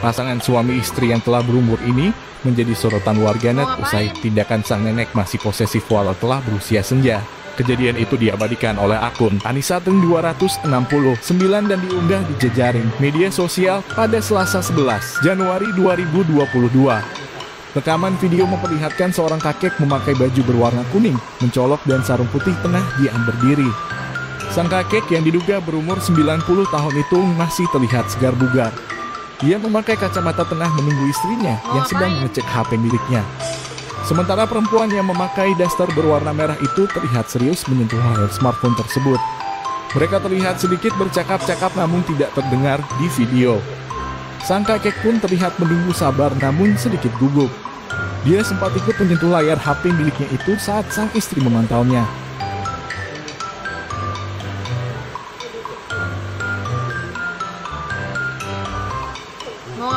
Pasangan suami istri yang telah berumur ini menjadi sorotan warganet usai tindakan sang nenek masih posesif walau telah berusia senja. Kejadian itu diabadikan oleh akun Anisateng 269 dan diunggah di jejaring media sosial pada Selasa 11 Januari 2022. Rekaman video memperlihatkan seorang kakek memakai baju berwarna kuning, mencolok dan sarung putih tengah diam berdiri. Sang kakek yang diduga berumur 90 tahun itu masih terlihat segar bugar. Ia memakai kacamata tengah menunggu istrinya yang sedang mengecek HP miliknya. Sementara perempuan yang memakai daster berwarna merah itu terlihat serius menyentuh layar smartphone tersebut. Mereka terlihat sedikit bercakap-cakap namun tidak terdengar di video. Sang kakek pun terlihat menunggu sabar namun sedikit gugup. Dia sempat ikut menyentuh layar HP miliknya itu saat sang istri memantaunya.